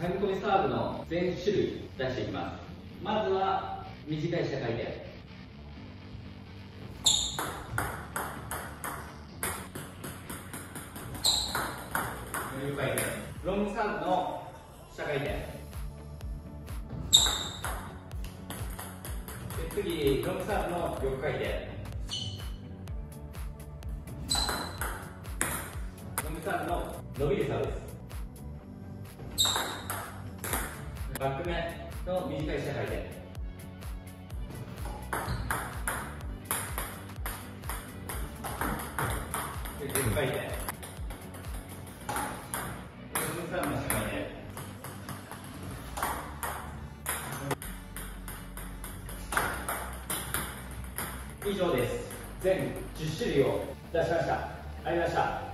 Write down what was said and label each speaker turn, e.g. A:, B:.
A: タイム込みサーブの全種類出していきますまずは短い。下回転4回転ロングサーブの下回転で次ロングサーブの横回転ロングサーブの伸びるサーブですバック目の短い下回転逆回転以上です。全10種類を出しました。ありました。